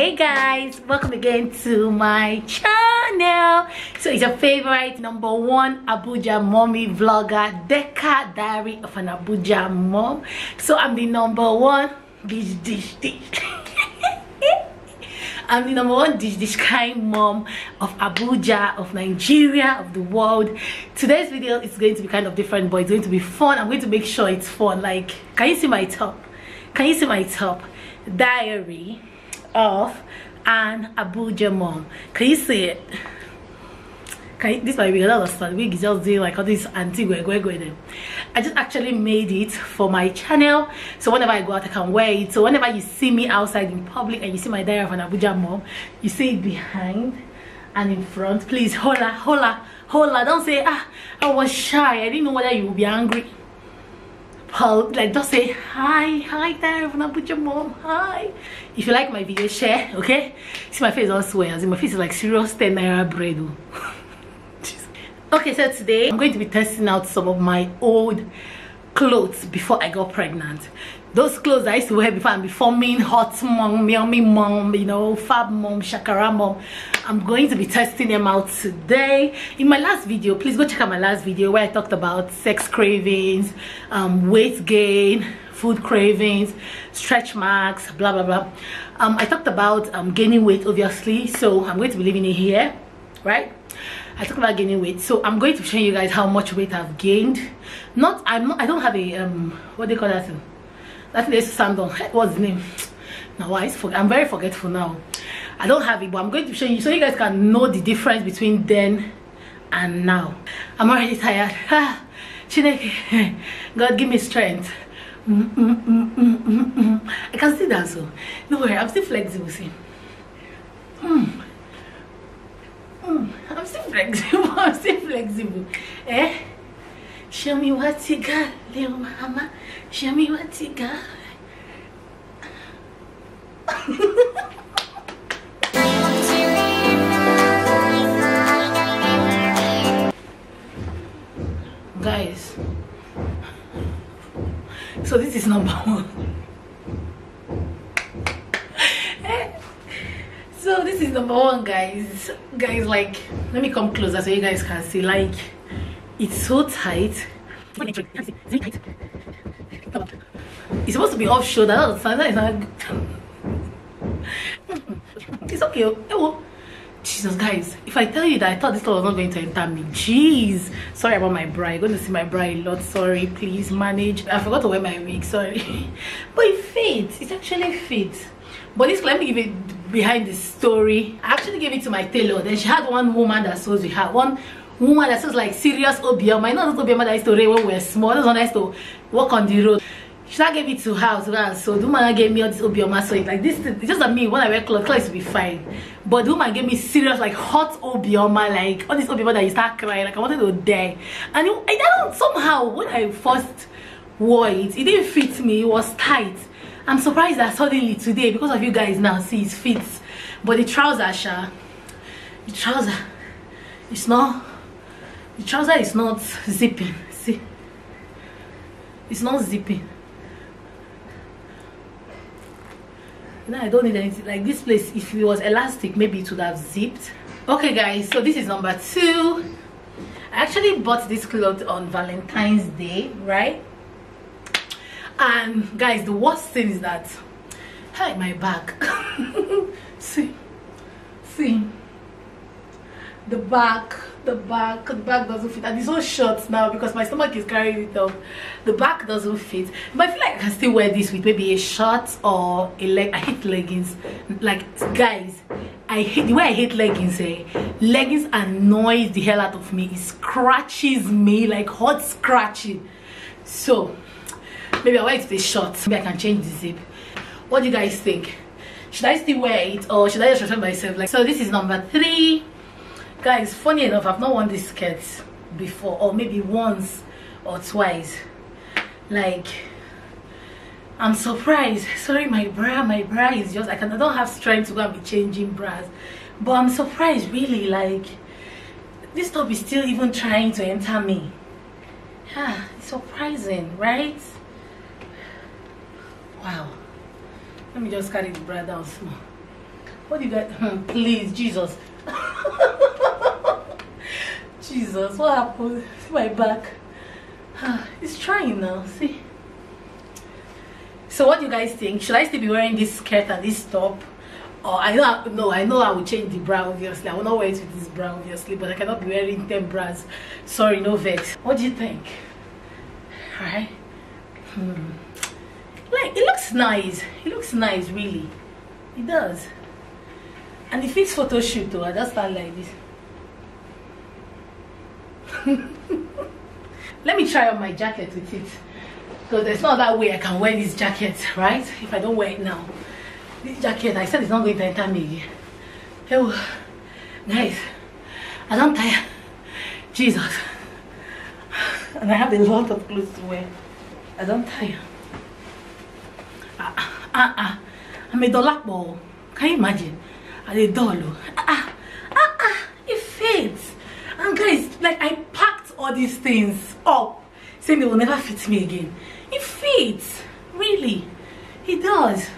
hey guys welcome again to my channel so it's your favorite number one abuja mommy vlogger Deka diary of an abuja mom so i'm the number one dish dish dish I'm the number one dish dish kind mom of Abuja, of Nigeria, of the world. Today's video is going to be kind of different, but it's going to be fun. I'm going to make sure it's fun. Like, can you see my top? Can you see my top? Diary of an Abuja mom. Can you see it? Can you, this might be a lot of fun. We just doing like all this anti them. I just actually made it for my channel. So whenever I go out, I can wear it. So whenever you see me outside in public and you see my diary of an Abuja mom, you see it behind and in front. Please hola, hola, hola. Don't say ah I was shy. I didn't know whether you would be angry like just say hi. Hi there everyone. Put your mom. Hi. If you like my video share okay? See my face all swears my face is like serious 10 naira bread oh. okay so today i'm going to be testing out some of my old clothes before i got pregnant those clothes I used to wear before I'm forming hot mom, yummy mom, you know, fab mom, shakara mom. I'm going to be testing them out today. In my last video, please go check out my last video where I talked about sex cravings, um, weight gain, food cravings, stretch marks, blah, blah, blah. Um, I talked about um, gaining weight, obviously. So I'm going to be leaving it here, right? I talked about gaining weight. So I'm going to show you guys how much weight I've gained. Not, I'm not, I don't have a, um, what do you call that thing? That place stand on what's the name. Now I i'm very forgetful now. I don't have it but i'm going to show you so you guys can know the difference between then and now. I'm already tired. Ah, Chineke, god give me strength. Mm, mm, mm, i can see that so no worry i'm still flexible see. Mm. Mm. i'm still flexible i'm still flexible. Eh show me what you got little mama Show me what you got. Guys, so this is number one. Eh, so this is number one guys guys like let me come closer so you guys can see like it's so tight it's supposed to be off shoulder. That's it's not. it's okay. Oh, Jesus, guys. If I tell you that I thought this was not going to enter me, jeez. Sorry about my bra. You're going to see my bra a lot. Sorry, please manage. I forgot to wear my wig. Sorry, but it fits. It actually fits. But this, let me give it behind the story. I actually gave it to my tailor. Then she had one woman that sews with her. One woman that sews like serious obioma. I know this obioma that used to rain when we were small. This one used to walk on the road. She not gave it to her to go so the woman gave me all this obioma so like this it's just like me. When i wear clothes clothes be fine. But the woman gave me serious like hot obioma like all this obioma that you start crying like i wanted to die. And it, I don't somehow when i first wore it. It didn't fit me. It was tight. I'm surprised that suddenly today because of you guys now see it fits. But the trouser sha the trouser it's not the trouser is not zipping see? It's not zipping. Now i don't need anything. Like this place if it was elastic maybe it would have zipped. Okay guys so this is number two. I actually bought this cloth on valentine's day right? And guys the worst thing is that hi my back? See see. The back the back the back doesn't fit. And it's so short now because my stomach is carrying it up. The back doesn't fit. But i feel like i can still wear this with maybe a shirt or a leg i hate leggings. Like guys i hate the way i hate leggings eh? Leggings annoys the hell out of me. It scratches me like hot scratching. So maybe i'll wear it with a shirt. Maybe i can change the zip. What do you guys think? Should i still wear it or should i just return myself? Like so this is number three guys funny enough i've not worn this skirt before or maybe once or twice. Like i'm surprised. Sorry my bra my bra is just i, can, I don't have strength to go and be changing bras. But i'm surprised really like this top is still even trying to enter me. Yeah it's surprising right? Wow. Let me just carry the bra down small. What do you hmm, please jesus jesus what happened? See my back? It's trying now see. So what do you guys think? Should i still be wearing this skirt and this top? Or i know no i know i will change the bra obviously. I will not wear it with this bra obviously but i cannot be wearing 10 bras. Sorry no vex. What do you think? All right hmm. like it looks nice. It looks nice really. It does. And it fits photo shoot though. I just start like this let me try on my jacket with it. Because there's no other way i can wear this jacket right? If i don't wear it now. This jacket i said it's not going to enter me. Again oh guys i don't tire. Jesus. And i have a lot of clothes to wear. I don't tire. Ah ah ah i'm a dollar ball can you imagine? I'm a dollar ah ah ah ah. It fits and guys like i all these things up. Saying they will never fit me again. It fits really? It does.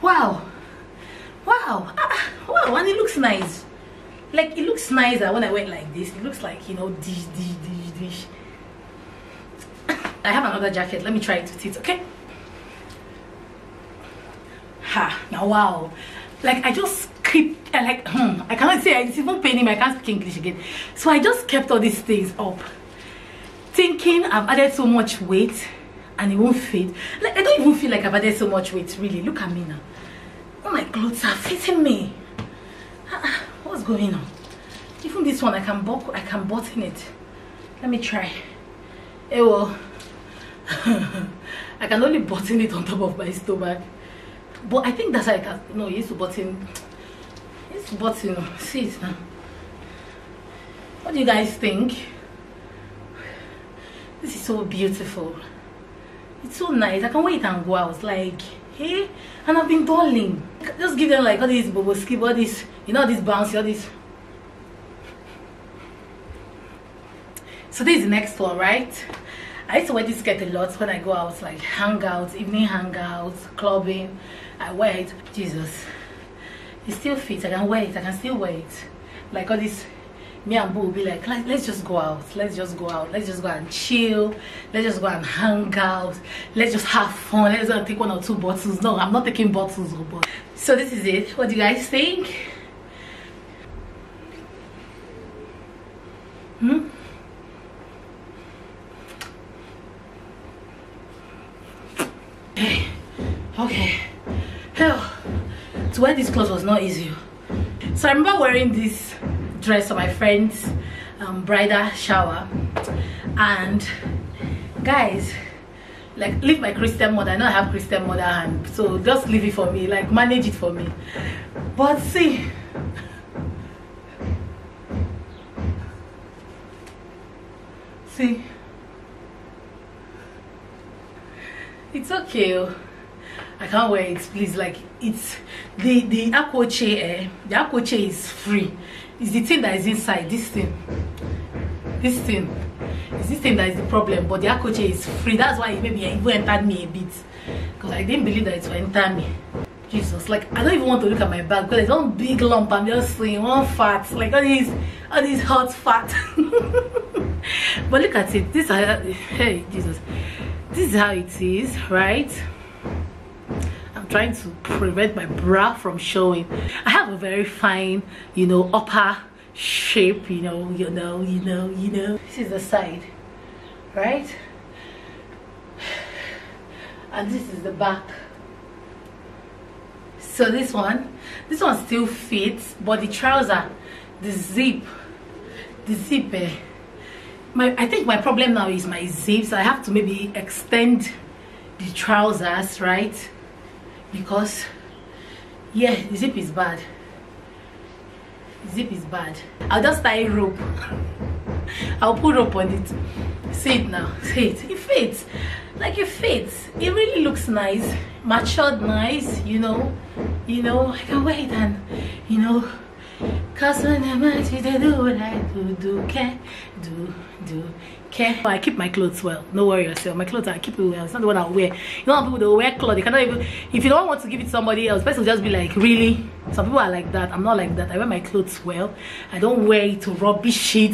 Wow. Wow. Ah, wow. And it looks nice. Like it looks nicer when i went like this. It looks like you know dish dish dish dish. I have another jacket. Let me try it with it okay? Ha. Now wow. Like i just I like hmm, i cannot say it's even paining me i can't speak english again. So i just kept all these things up thinking i've added so much weight and it won't fit. Like i don't even feel like i've added so much weight really. Look at me now. All my clothes are fitting me. Uh, what's going on? Even this one i can buckle i can button it. Let me try. It will i can only button it on top of my stomach. But i think that's how i can no you used to button it's button see it now what do you guys think? This is so beautiful. It's so nice. I can wait and go out. Like hey and i've been darling just give them like all these bubble skip all this you know this bouncy all this so this is the next one right? I used to wear this skirt a lot when i go out like hangouts evening hangouts clubbing. I wear it. Jesus it still fits i can wear it i can still wear it like all this me and Boo will be like, let's just go out. Let's just go out. Let's just go and chill. Let's just go and hang out. Let's just have fun. Let's go take one or two bottles. No, I'm not taking bottles. Oh, but so this is it. What do you guys think? Hmm? Okay. Okay. Hell, to wear these clothes was not easy. So I remember wearing this dress for my friend's um, bridal shower and guys like leave my christian mother i know i have christian mother and so just leave it for me like manage it for me but see see it's okay. I can't wear it please like it's the the aquache eh? the aquache is free. It's the thing that is inside this thing. This thing. It's this thing that is the problem but the aquache is free. That's why it maybe even entered me a bit. Because i didn't believe that it would enter me. Jesus like i don't even want to look at my back because there's one big lump i'm just seeing one fat like all these all these hot fat. But look at it. This is hey jesus. This is how it is right I'm trying to prevent my bra from showing. I have a very fine, you know, upper shape, you know, you know, you know, you know. This is the side, right? And this is the back. So this one, this one still fits, but the trouser, the zip, the zip, eh, my, I think my problem now is my zips. I have to maybe extend the trousers, right? Because yeah the zip is bad. Zip is bad. I'll just tie rope. I'll put rope on it. See it now. See it. It fits. Like it fits. It really looks nice. Matured nice you know. You know i can wait and you know. Cause when I'm ready to do what I do, do, care, do, do, care. Oh, I keep my clothes well. No worry yourself. My clothes, I keep it well. It's not the one I wear. You know, people they wear clothes. They cannot even. If you don't want to give it to somebody else, person will just be like, really. Some people are like that. I'm not like that. I wear my clothes well. I don't wear it to rubbish shit.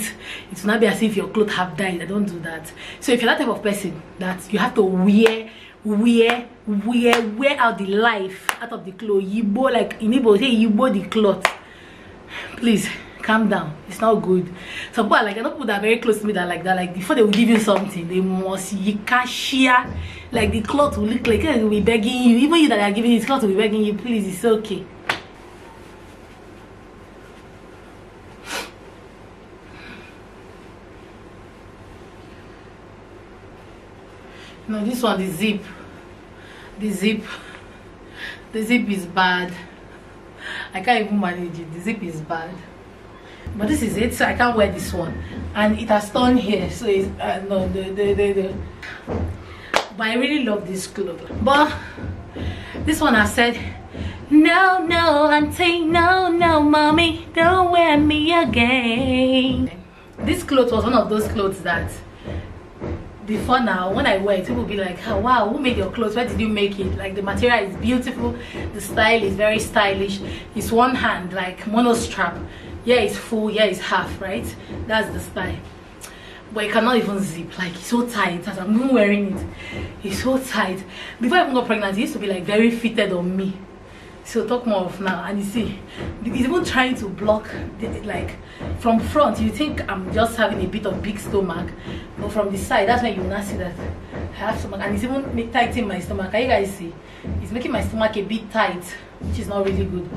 It will not be as if your clothes have died. I don't do that. So if you're that type of person that you have to wear wear wear wear out the life out of the clothes you like in Igbo say you the cloth please calm down it's not good. Some people are like i know people that are very close to me that like that like before they will give you something they must you cashier like the cloth will look like it will be begging you. Even you that are giving this cloth will be begging you please it's okay. No this one the zip. The zip. The zip is bad. I can't even manage it. The zip is bad but this is it so i can't wear this one. And it has torn here so it's uh, no the, the, the, the. But i really love this clothes but this one i said no no auntie no no mommy don't wear me again. This clothes was one of those clothes that before now when i wear it people be like oh, wow who made your clothes? Where did you make it? Like the material is beautiful the style is very stylish. It's one hand like mono strap yeah it's full yeah it's half right? That's the style but it cannot even zip like it's so tight as i'm wearing it. It's so tight. Before i even got pregnant it used to be like very fitted on me. So talk more of now. And you see he's even trying to block the, like from front. You think i'm just having a bit of big stomach but from the side that's when you not see that i have stomach. And it's even tightening my stomach. Can you guys see? It's making my stomach a bit tight which is not really good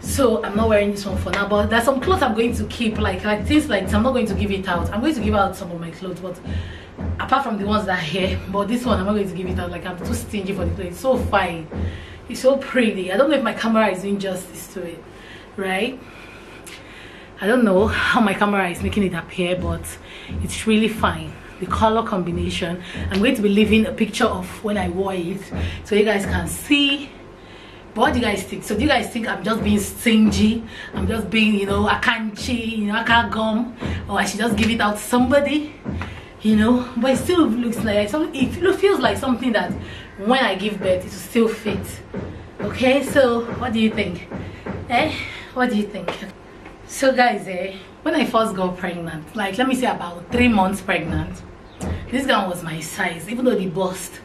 so i'm not wearing this one for now but there's some clothes i'm going to keep like like things like i'm not going to give it out. I'm going to give out some of my clothes but apart from the ones that are here but this one i'm not going to give it out. Like i'm too stingy for the clothes. It's so fine. It's so pretty. I don't know if my camera is doing justice to it right? I don't know how my camera is making it appear but it's really fine. The color combination. I'm going to be leaving a picture of when i wore it so you guys can see what do you guys think? So do you guys think i'm just being stingy? I'm just being you know i can't cheat you know i can't gum or i should just give it out to somebody? You know? But it still looks like it feels like something that when i give birth it will still fit. Okay? So what do you think? Eh? What do you think? So guys eh when i first got pregnant like let me say about three months pregnant this gown was my size even though the bust.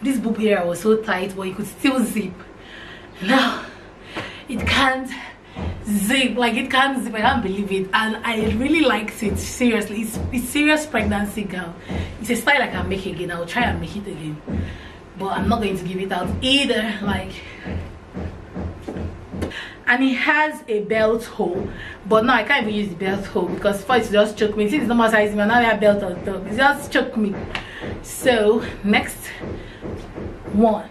This boob area was so tight but you could still zip now it can't zip like it can't zip. I can't believe it. And i really liked it seriously. It's, it's serious pregnancy gown it's a style i can make again. I'll try and make it again. But i'm not going to give it out either like and it has a belt hole. But now i can't even use the belt hole because first it just choke me. Since it's normal size me now i have belt on top. It just choke me. So next one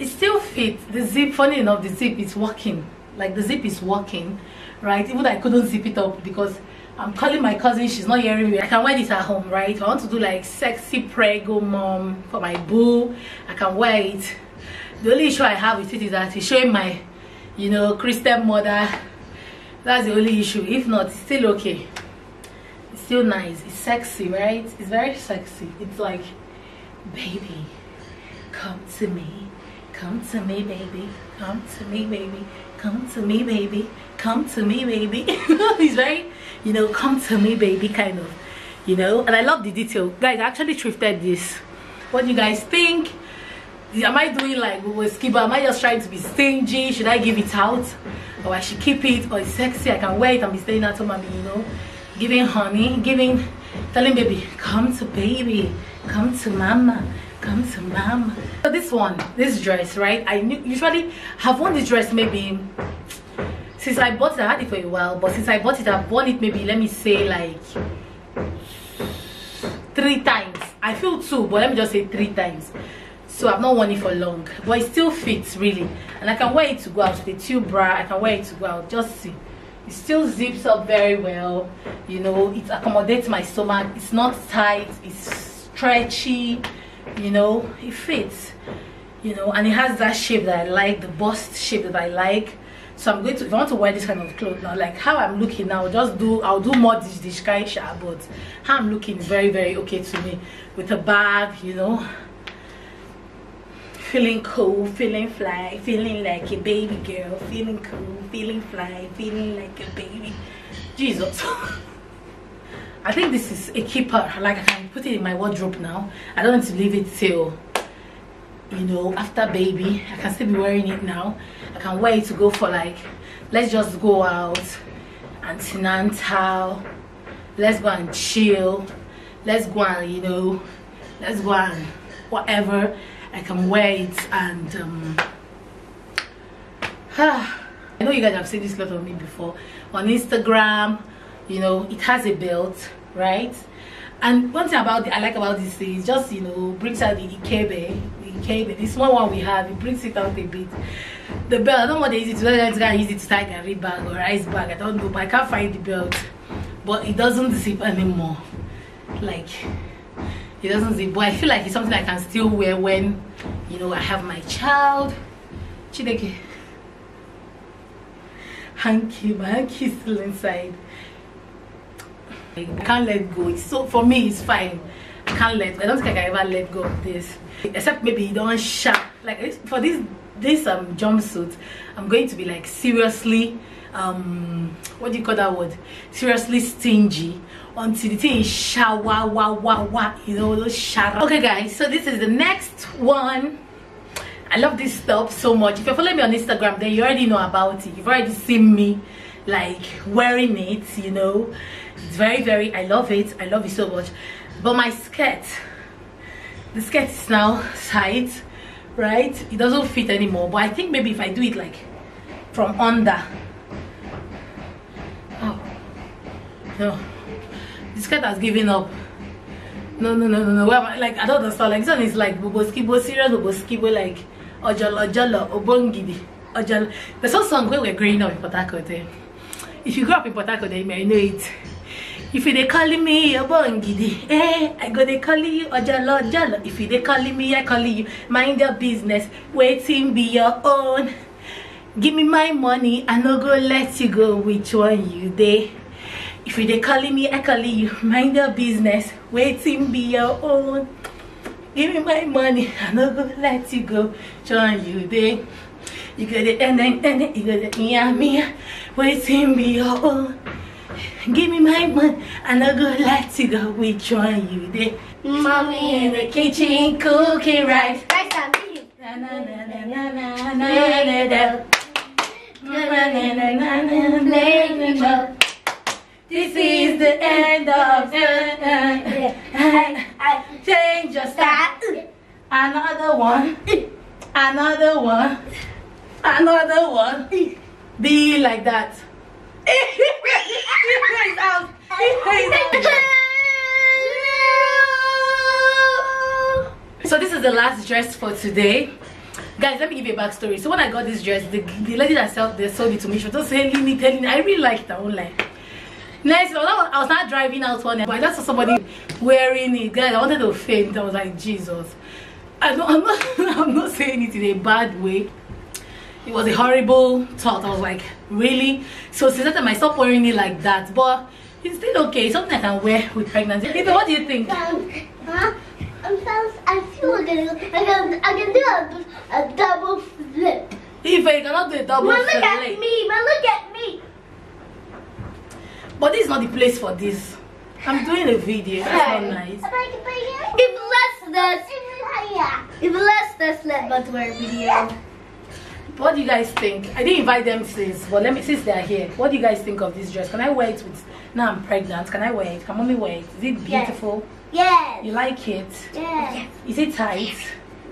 it still fits the zip funny enough the zip is working. Like the zip is working right? Even i couldn't zip it up because i'm calling my cousin she's not hearing me i can wear this at home right? I want to do like sexy prego mom for my boo i can wear it. The only issue i have with it is that it's showing my you know christian mother. That's the only issue. If not it's still okay. It's still nice. It's sexy right? It's very sexy. It's like baby come to me come to me baby. Come to me baby. Come to me baby. Come to me baby. He's very you know come to me baby kind of you know? And i love the detail. Guys i actually thrifted this. What do you guys think? Am i doing like with skiba? Am i just trying to be stingy? Should i give it out? Or i should keep it. Or it's sexy. I can wear it and be staying at home and be you know. Giving honey giving telling baby come to baby. Come to mama come to mama. So this one this dress right? I usually have worn this dress maybe since i bought it i had it for a while but since i bought it i've worn it maybe let me say like three times. I feel two but let me just say three times. So i've not worn it for long but it still fits really. And i can wear it to go out with a tube bra i can wear it to go out just see. It still zips up very well you know it accommodates my stomach it's not tight it's stretchy you know it fits you know and it has that shape that i like the bust shape that i like. So i'm going to if i want to wear this kind of clothes now like how i'm looking now just do i'll do more this this kind of but how i'm looking very very okay to me. With a bag you know feeling cool feeling fly feeling like a baby girl feeling cool feeling fly feeling like a baby. Jesus i think this is a keeper like i can put it in my wardrobe now i don't need to leave it till you know after baby. I can still be wearing it now. I can wear it to go for like let's just go out and antenatal let's go and chill. Let's go and you know let's go and whatever i can wear it and um i know you guys have seen this lot of me before. On instagram you know it has a belt right? And one thing about the, i like about this thing is just you know brings out the ikebe the small one we have it brings it out a bit. The belt i don't want to use it to it's gonna use it to tie a bag or rice bag i don't know but i can't find the belt. But it doesn't zip anymore. Like it doesn't zip but i feel like it's something i can still wear when you know i have my child. Chineke. Hanky my hanky is still inside i can't let go. It's so for me it's fine. I can't let i don't think i can ever let go of this. Except maybe you don't sharp. Like for this this um jumpsuit i'm going to be like seriously um what do you call that word? Seriously stingy until the thing is shower wow wow you know those shower okay guys so this is the next one. I love this top so much. If you follow me on instagram then you already know about it. You've already seen me like wearing it you know it's very very i love it. I love it so much. But my skirt the skirt is now tight right? It doesn't fit anymore but i think maybe if i do it like from under. Oh. No. The skirt has given up. No no no no no. Well, like i don't understand. Like this one is like bobo skibo serious bobo skibo like ojolo ojolo obongidi ojolo. There's some song where we're growing up in port harcourt eh? if you grew up in port harcourt you may know it if you dey calling me obongidi eh i go dey calling you ojalo ojalo if you dey calling me i calling you. Mind your business. Waiting be your own? Give me my money. I no go let you go. Which one you dey? If you dey calling me i calling you. Mind your business. Waiting be your own? Give me my money. I no go let you go. Which one you dey? You go dey then and then you go dey mia mia. Waiting be your own Give me my money, and I go like to go we join you there. Mommy in the kitchen cooking rice. Na na na na na na na na this is the end of the I, I change your style. Another one, another one, another one. Be like that. So this is the last dress for today. Guys, let me give you a backstory. So when I got this dress, the, the lady that sold, they sold it to me, she was just telling me, telling I really liked it online. Next, I was not driving out one, but I just saw somebody wearing it. Guys, I wanted to faint. I was like, Jesus. I don't, I'm not, I'm not saying it in a bad way. It was a horrible thought. I was like, really? So since that time, I stopped wearing it like that. But it's still okay. It's something I can wear with pregnancy. Ethan, what do you think? Um, huh? I'm so, I feel like I can, I can do a, a double flip. If I cannot do a double Man, look at me. Man, look at me. But this is not the place for this. I'm doing a video. That's not nice. If less this, if less this, let but wear video. What do you guys think? I didn't invite them since, but let me since they're here. What do you guys think of this dress? Can I wear it with? Now I'm pregnant. Can I wear it? Can mommy wear it? Is it beautiful? Yes. You like it? Yes. Is it tight?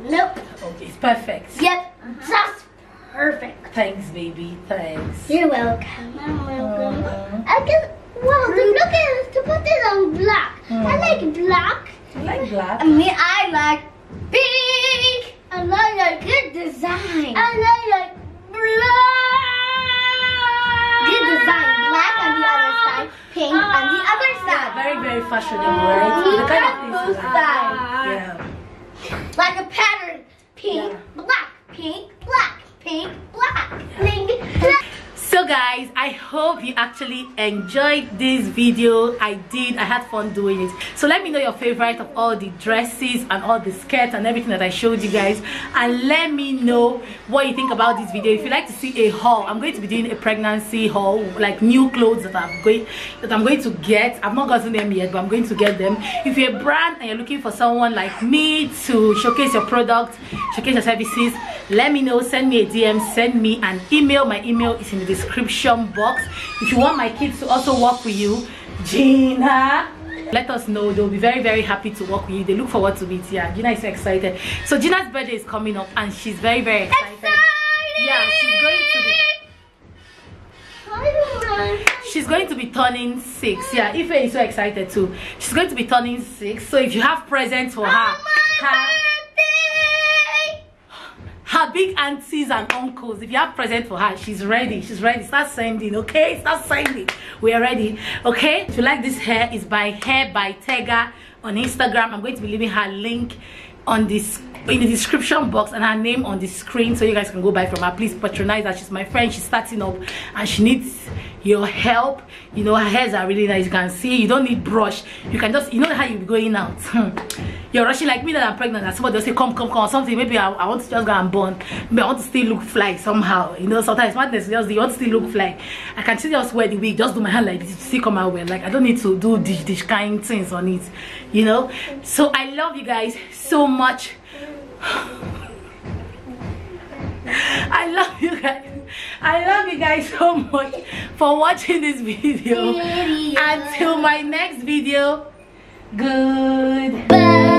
Nope. Okay, it's perfect. Yep. Just perfect. Thanks, baby. Thanks. You're welcome. I'm welcome. Aw. I can. Well, the look at to put it on black. I Mm. like black. You like black? I mean, I like pink. And I like good design. And I like black. Good design. Black on the other side. Pink on the other ah. side. Very, very fashionable, right? The kind of things Both like. sides. Yeah. Like a pattern. Pink, Yeah. black, pink, black, pink, black. Pink, black. So guys i hope you actually enjoyed this video. I did i had fun doing it. So let me know your favorite of all the dresses and all the skirts and everything that i showed you guys. And let me know what you think about this video. If you like to see a haul i'm going to be doing a pregnancy haul like new clothes that i'm going that i'm going to get. I've not gotten them yet but i'm going to get them. If you're a brand and you're looking for someone like me to showcase your product showcase your services let me know. Send me a dm send me an email. My email is in the description box. If you want my kids to also work with you gina let us know. They'll be very very happy to work with you. They look forward to it yeah gina is so excited. So gina's birthday is coming up and she's very very excited, Excited! yeah she's going to be she's going to be turning six. Yeah ife is so excited too. She's going to be turning six. So if you have presents for her her. Her big aunties and uncles if you have present for her she's ready she's ready. Start sending okay? Start sending. We are ready okay? If you like this hair is by hair by tega on instagram. I'm going to be leaving her link on this in the description box and her name on the screen so you guys can go buy from her. Please patronize her. She's my friend. She's starting up and she needs your help you know her hairs are really nice you can see you don't need brush you can just you know how you be going out. You're rushing like me that i'm pregnant and somebody will say come come come or something maybe I, I want to just go and born maybe i want to still look fly somehow you know sometimes madness just you want to still look fly. I can still just wear the wig just do my hair like this still come out well like i don't need to do dish dish kind things on it you know? So i love you guys so much. I love you guys. I love you guys so much for watching this video. Until my next video. Good. Bye.